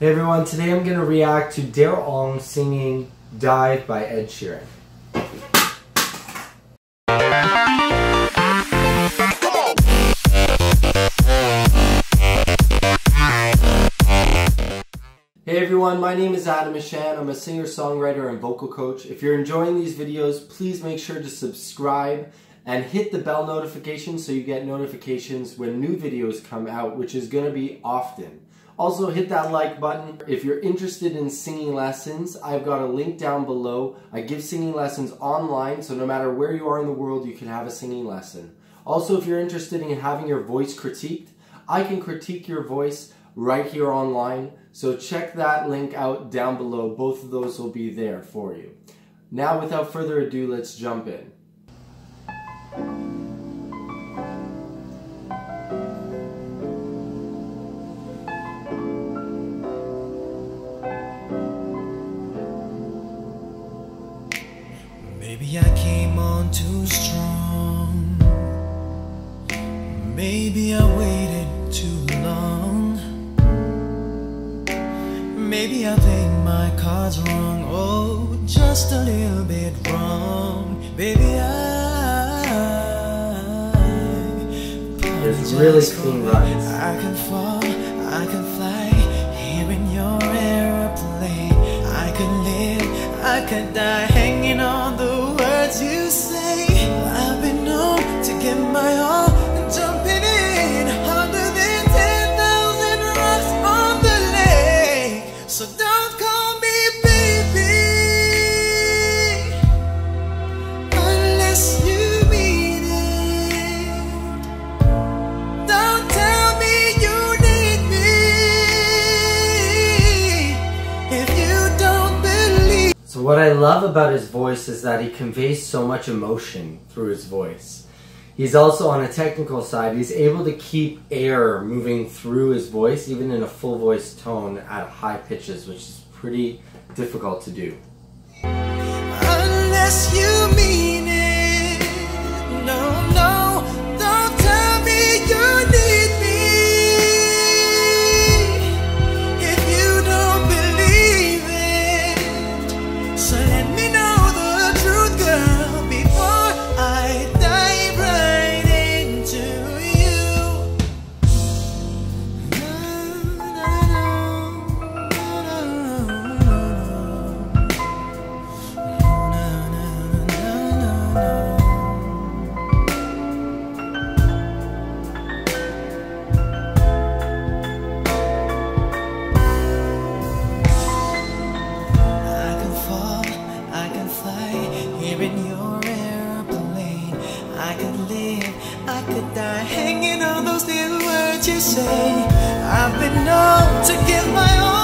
Hey everyone, today I'm going to react to Daryl Ong singing Dive by Ed Sheeran. Hey everyone, my name is Adam Mishan. I'm a singer, songwriter, and vocal coach. If you're enjoying these videos, please make sure to subscribe and hit the bell notification so you get notifications when new videos come out, which is going to be often. Also hit that like button. If you're interested in singing lessons, I've got a link down below. I give singing lessons online, so no matter where you are in the world, you can have a singing lesson. Also, if you're interested in having your voice critiqued, I can critique your voice right here online. So check that link out down below. Both of those will be there for you. Now, without further ado, let's jump in. Oh, just a little bit wrong. Baby, I. There's really clean runs. I can fall, I can fly here in your airplane. I could live, I could die hanging on the words you So what I love about his voice is that he conveys so much emotion through his voice. He's also on a technical side, he's able to keep air moving through his voice even in a full voice tone at high pitches, which is pretty difficult to do. I could die hanging on those little words you say. I've been known to give my all,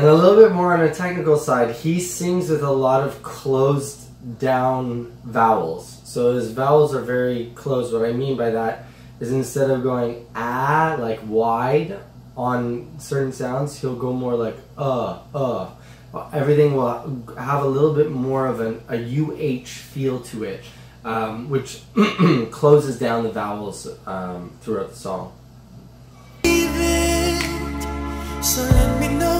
And a little bit more on a technical side, he sings with a lot of closed down vowels. So his vowels are very closed. What I mean by that is instead of going ah, like wide on certain sounds, he'll go more like uh, uh. Everything will have a little bit more of an, a UH feel to it, um, which closes down the vowels um, throughout the song. So let me know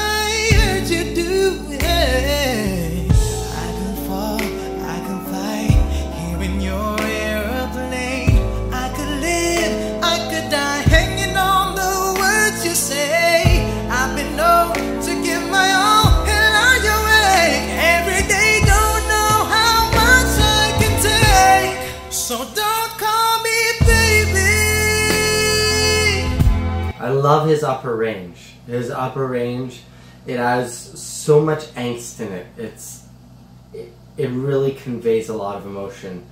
So don't call me baby. I love his upper range. His upper range, it has so much angst in it. It's it, it really conveys a lot of emotion.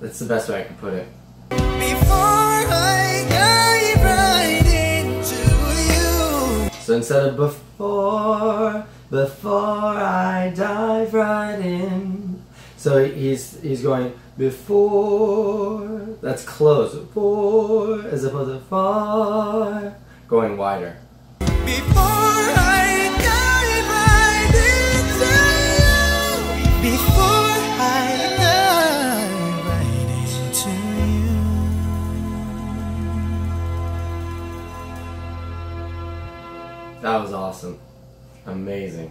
That's the best way I can put it. Before I dive right into you. So instead of before, before I dive right in. So he's he's going before. That's close. Before as opposed to far. Going wider. Before I right into you. Before I dive right into you. That was awesome. Amazing.